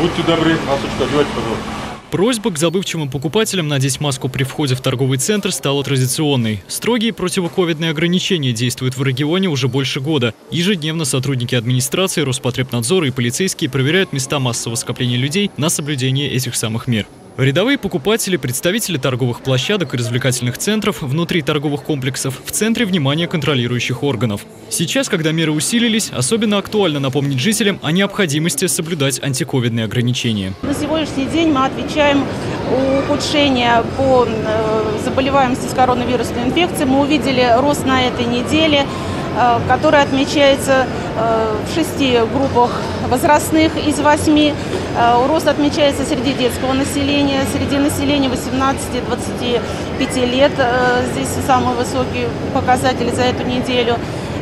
Будьте добры, масочку одевайте, пожалуйста. Просьба к забывчивым покупателям надеть маску при входе в торговый центр стала традиционной. Строгие противоковидные ограничения действуют в регионе уже больше года. Ежедневно сотрудники администрации, Роспотребнадзора и полицейские проверяют места массового скопления людей на соблюдение этих самых мер. Рядовые покупатели, представители торговых площадок и развлекательных центров внутри торговых комплексов в центре внимания контролирующих органов. Сейчас, когда меры усилились, особенно актуально напомнить жителям о необходимости соблюдать антиковидные ограничения. На сегодняшний день мы отвечаем ухудшение по э, заболеваемости с коронавирусной инфекцией. Мы увидели рост на этой неделе Э, который отмечается э, в шести группах возрастных из восьми. Э, рост отмечается среди детского населения, среди населения 18-25 лет. Здесь самый высокий показатель за эту неделю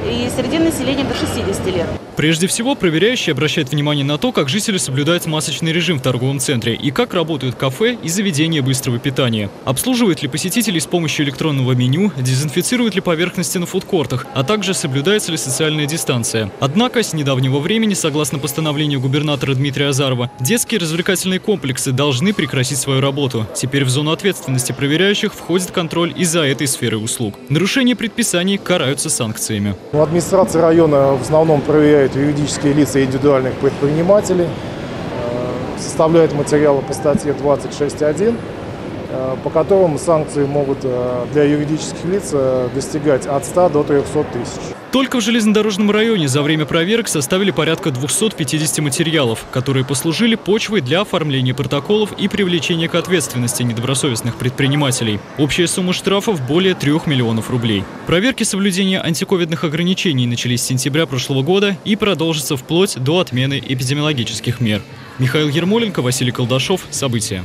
и среди населения до 60 лет. Прежде всего, проверяющие обращают внимание на то, как жители соблюдают масочный режим в торговом центре и как работают кафе и заведения быстрого питания. Обслуживают ли посетителей с помощью электронного меню, дезинфицируют ли поверхности на фудкортах, а также соблюдается ли социальная дистанция. Однако, с недавнего времени, согласно постановлению губернатора Дмитрия Азарова, детские развлекательные комплексы должны прекратить свою работу. Теперь в зону ответственности проверяющих входит контроль и за этой сферы услуг. Нарушение предписаний караются санкциями. Администрация района в основном проверяет юридические лица и индивидуальных предпринимателей, э, составляет материалы по статье 26.1, э, по которым санкции могут э, для юридических лиц достигать от 100 до 300 тысяч. Только в железнодорожном районе за время проверок составили порядка 250 материалов, которые послужили почвой для оформления протоколов и привлечения к ответственности недобросовестных предпринимателей. Общая сумма штрафов более 3 миллионов рублей. Проверки соблюдения антиковидных ограничений начались с сентября прошлого года и продолжатся вплоть до отмены эпидемиологических мер. Михаил Ермоленко, Василий Колдашов. События.